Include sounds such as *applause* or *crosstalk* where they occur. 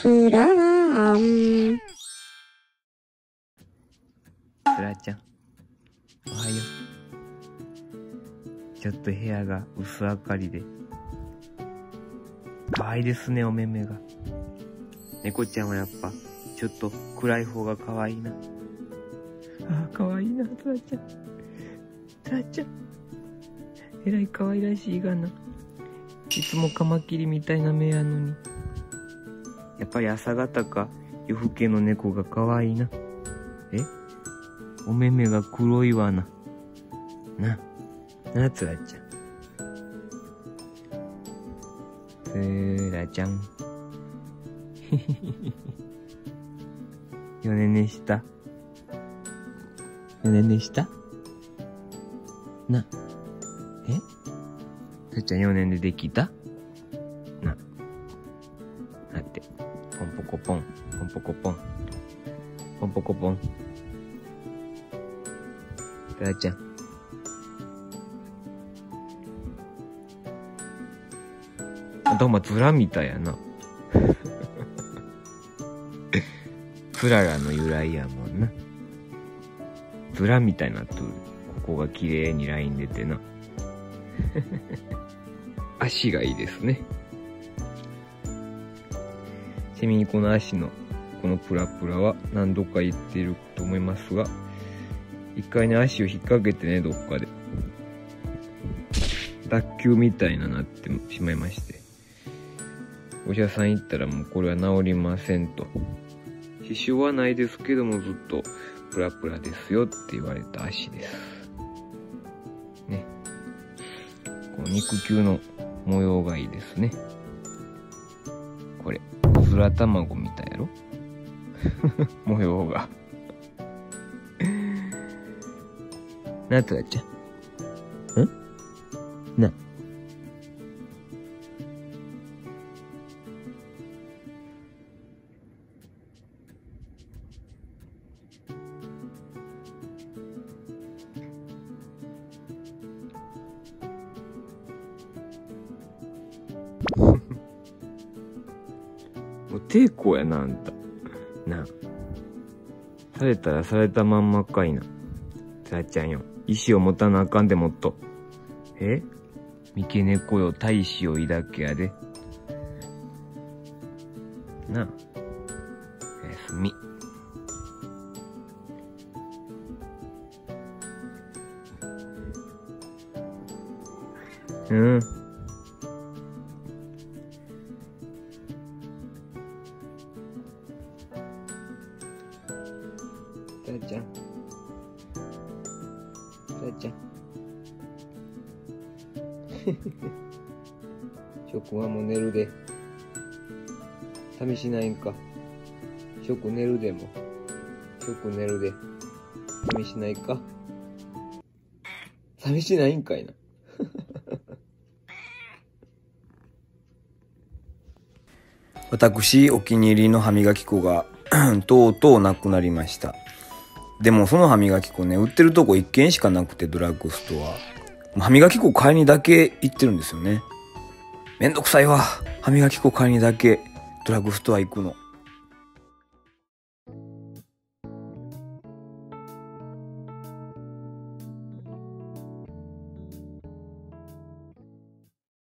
プラン。つらちゃん、おはよう。ちょっと部屋が薄明かりで。可愛いですね、お目目が。猫ちゃんはやっぱ、ちょっと暗い方が可愛いな。ああ、可愛いな、つらちゃん。つらちゃん。えらい可愛らしいがな。いつもカマキリみたいな目やのに。やっぱり朝方か夜更けの猫が可愛いな。え？お目目が黒いわな。な、な、つらちゃん。つらちゃん。*laughs* よねねしたよねねした？な。え？つらちゃん4年でできた？コポン、ポンポコポン。ポンポコポン。つらちゃん。頭ズラみたいやな。プララの由来やもんな。ズラみたいになっとる。ここが綺麗にライン出てな。*laughs* 足がいいですね。ちなみにこの足のこのプラプラは何度か言っていると思いますが、一回ね足を引っ掛けてね、どっかで。脱臼みたいななってしまいまして。お医者さん行ったらもうこれは治りませんと。支障はないですけどもずっとプラプラですよって言われた足です。ね。この肉球の模様がいいですね。これ、ずら卵みたいやろ？*laughs* 模様が。*laughs* なん、となっちゃう。抵抗やな、あんた。なあ。されたらされたまんまかいな。つらちゃんよ。意志を持たなあかんでもっと。え？三毛猫よ、大志を抱けやで。なあ。おやすみ。うん。たーちゃん。たーちゃん。しょくんはもう寝るで。寂しないんか。しょくん寝るでも。しょくん寝るで。寂しないか。寂しないんかいな。*laughs* 私お気に入りの歯磨き粉が *clears throat* とうとうなくなりましたでもその歯磨き粉ね売ってるとこ一軒しかなくてドラッグストア。歯磨き粉買いにだけ行ってるんですよね。めんどくさいわ。歯磨き粉買いにだけドラッグストア行くの。